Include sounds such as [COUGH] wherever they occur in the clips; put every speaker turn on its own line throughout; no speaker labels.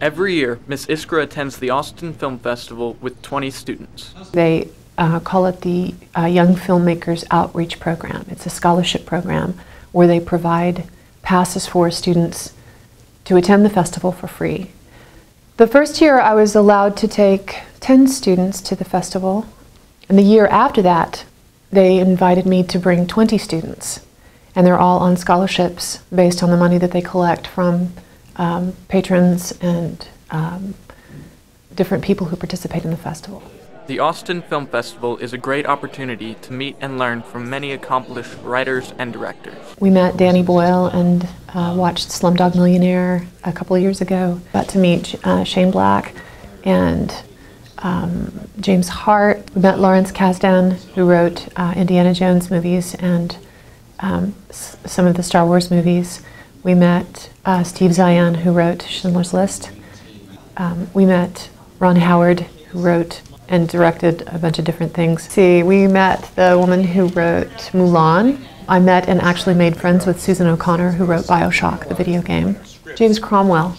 Every year, Miss Iskra attends the Austin Film Festival with 20 students.
They uh, call it the uh, Young Filmmakers Outreach Program. It's a scholarship program where they provide passes for students to attend the festival for free. The first year I was allowed to take 10 students to the festival, and the year after that, they invited me to bring 20 students. And they're all on scholarships based on the money that they collect from um, patrons and um, different people who participate in the festival.
The Austin Film Festival is a great opportunity to meet and learn from many accomplished writers and directors.
We met Danny Boyle and uh, watched Slumdog Millionaire a couple of years ago. Got to meet uh, Shane Black and um, James Hart. We met Lawrence Kasdan, who wrote uh, Indiana Jones movies and um, some of the Star Wars movies. We met uh, Steve Zaillian, who wrote Schindler's List. Um, we met Ron Howard, who wrote and directed a bunch of different things. See, we met the woman who wrote Mulan. I met and actually made friends with Susan O'Connor, who wrote Bioshock, the video game. James Cromwell,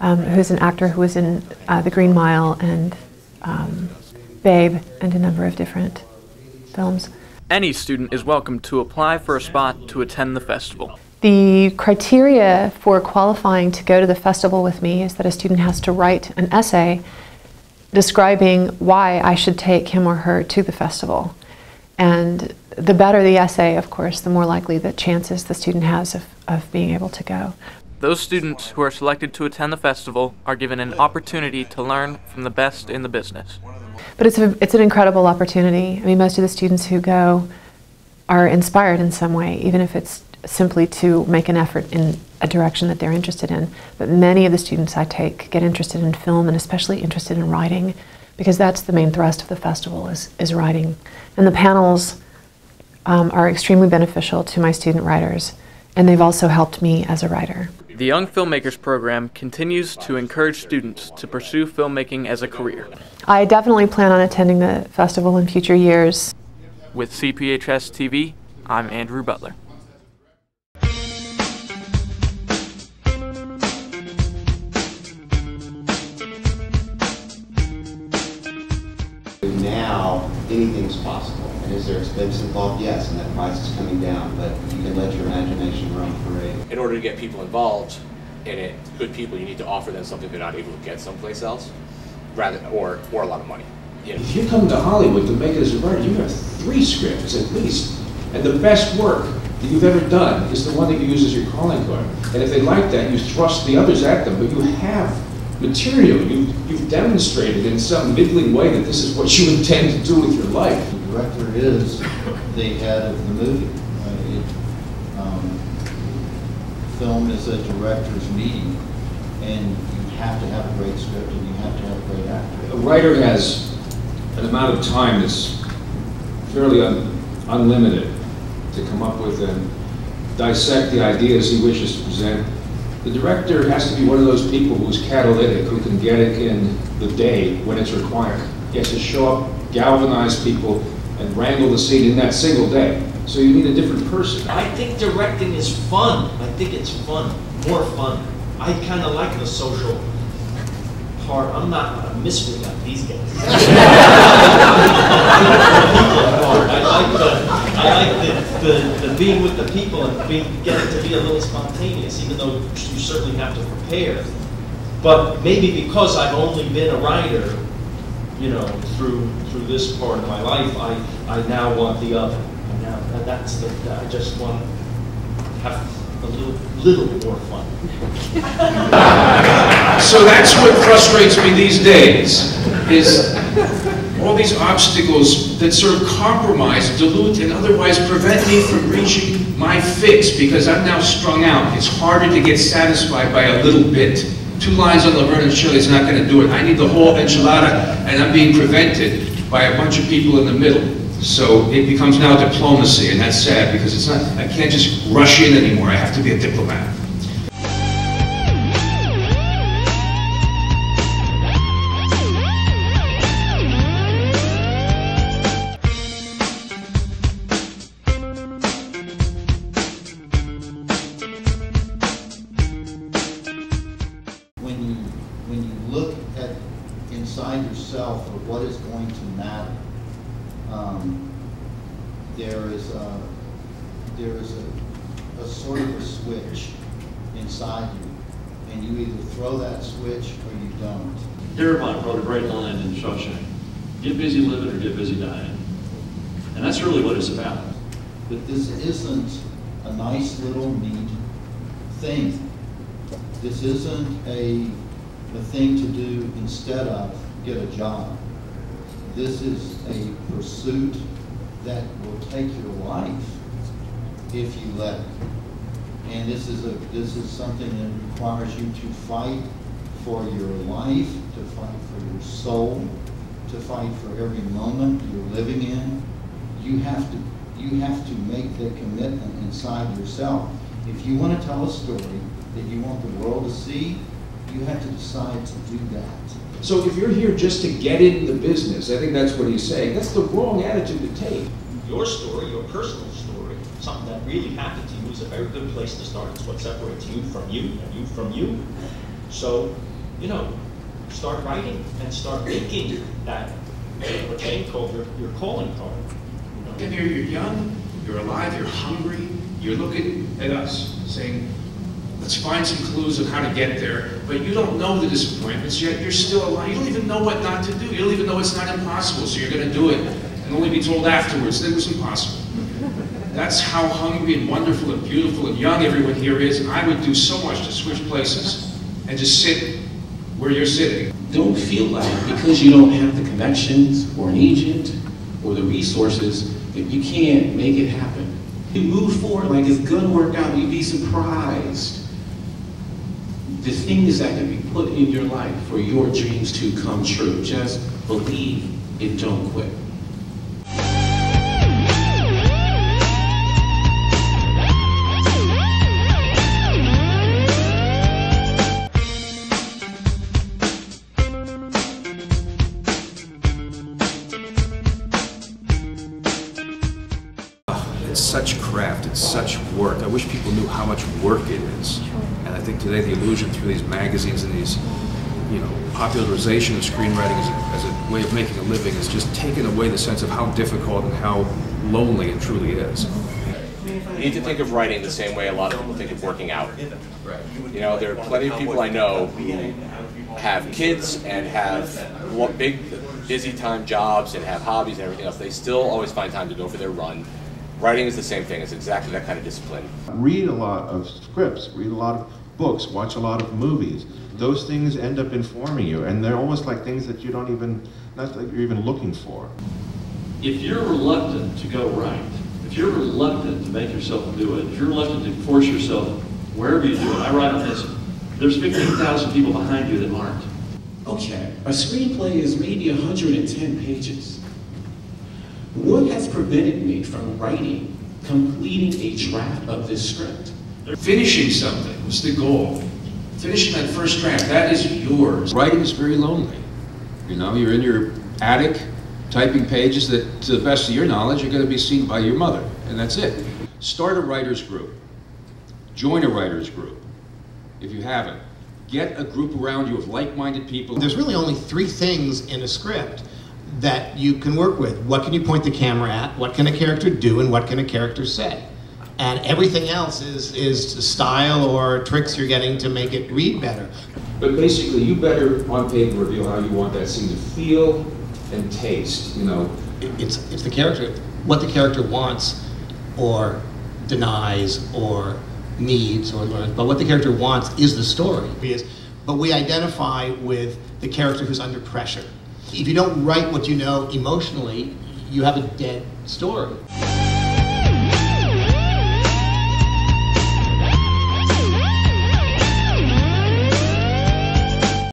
um, who's an actor who was in uh, The Green Mile and um, Babe and a number of different films.
Any student is welcome to apply for a spot to attend the festival.
The criteria for qualifying to go to the festival with me is that a student has to write an essay describing why I should take him or her to the festival. And the better the essay, of course, the more likely the chances the student has of, of being able to go.
Those students who are selected to attend the festival are given an opportunity to learn from the best in the business.
But it's, a, it's an incredible opportunity. I mean, most of the students who go are inspired in some way, even if it's simply to make an effort in a direction that they're interested in. But many of the students I take get interested in film and especially interested in writing because that's the main thrust of the festival is, is writing. And the panels um, are extremely beneficial to my student writers and they've also helped me as a writer.
The Young Filmmakers Program continues to encourage students to pursue filmmaking as a career.
I definitely plan on attending the festival in future years.
With CPHS TV, I'm Andrew Butler.
Anything's possible. And is there expense involved? Yes, and that price is coming down, but you can let your imagination run free.
In order to get people involved in it, good people, you need to offer them something they're not able to get someplace else, rather or or a lot of money.
You know, if you come to Hollywood to make it as a writer, you have three scripts at least, and the best work that you've ever done is the one that you use as your calling card. And if they like that, you thrust the others at them, but you have material. You, you've demonstrated in some middling way that this is what you intend to do with your life.
The director is the head of the movie. Uh, it, um, film is a director's meeting, and you have to have a great script and you have to have a great actor.
A writer has an amount of time that's fairly un, unlimited to come up with and dissect the ideas he wishes to present the director has to be one of those people who's catalytic, who can get it in the day when it's required. He has to show up, galvanize people, and wrangle the scene in that single day. So you need a different person.
I think directing is fun. I think it's fun, more fun. I kind of like the social part. I'm not a mystery like these guys. [LAUGHS] I like the, I like the, the, the, being with the people and being, getting to be a little spontaneous, even though you certainly have to prepare. But maybe because I've only been a writer, you know, through through this part of my life, I, I now want the other. And now that's the, I just want to have a little, little more fun. [LAUGHS]
so that's what frustrates me these days, is all these obstacles that sort of compromise, dilute, and otherwise prevent me from reaching my fix because I'm now strung out. It's harder to get satisfied by a little bit. Two lines on Laverne and Shirley is not going to do it. I need the whole enchilada, and I'm being prevented by a bunch of people in the middle. So it becomes now diplomacy, and that's sad because it's not, I can't just rush in anymore. I have to be a diplomat.
Yourself of what is going to matter, um, there is a, there is a, a sort of a switch inside you, and you either throw that switch or you don't.
Darabont wrote a great line in Shawshank, get busy living or get busy dying. And that's really what it's about.
But this isn't a nice little neat thing. This isn't a, a thing to do instead of get a job. This is a pursuit that will take your life if you let it. And this is a, this is something that requires you to fight for your life, to fight for your soul, to fight for every moment you're living in. You have to, you have to make the commitment inside yourself. If you want to tell a story that you want the world to see, you have to decide to do that.
So if you're here just to get in the business, I think that's what he's saying, that's the wrong attitude to take.
Your story, your personal story, something that really happened to you is a very good place to start. It's what separates you from you and you from you. So, you know, start writing and start making that, what Jane called your, your calling card. you know.
And here you're young, you're alive, you're hungry, you're looking at us, saying, let's find some clues of how to get there, but you don't know the disappointments yet, you're still alive, you don't even know what not to do, you don't even know it's not impossible, so you're gonna do it, and only be told afterwards that it was impossible. That's how hungry and wonderful and beautiful and young everyone here is, and I would do so much to switch places and just sit where you're sitting.
don't feel like because you don't have the connections or an agent or the resources that you can't make it happen. You move forward like it's gonna work out, you'd be surprised. The things that can be put in your life for your dreams to come true. Just believe and don't quit.
It's such craft, it's such work. I wish people knew how much work it is. And I think today the illusion through these magazines and these, you know, popularization of screenwriting as a, as a way of making a living has just taken away the sense of how difficult and how lonely it truly is.
You need to think of writing the same way a lot of people think of working out. You know, there are plenty of people I know who have kids and have big, busy time jobs and have hobbies and everything else. They still always find time to go for their run. Writing is the same thing. It's exactly that kind of discipline.
read a lot of scripts, read a lot of books, watch a lot of movies. Those things end up informing you, and they're almost like things that you don't even, not that you're even looking for.
If you're reluctant to go write, if you're reluctant to make yourself do it, if you're reluctant to force yourself wherever you do it, I write on this, there's 15,000 people behind you that aren't.
Okay, a screenplay is maybe 110 pages. What has prevented me from writing, completing a draft of this script?
Finishing something was the goal. Finishing that first draft, that is yours.
Writing is very lonely. You know, you're in your attic typing pages that, to the best of your knowledge, are going to be seen by your mother, and that's it. Start a writer's group. Join a writer's group if you haven't. Get a group around you of like-minded people.
There's really only three things in a script that you can work with. What can you point the camera at? What can a character do? And what can a character say? And everything else is, is style or tricks you're getting to make it read better.
But basically, you better on paper reveal how you want that scene to feel and taste, you know.
It's, it's the character, what the character wants or denies or needs or learns, but what the character wants is the story. But we identify with the character who's under pressure. If you don't write what you know emotionally, you have a dead story.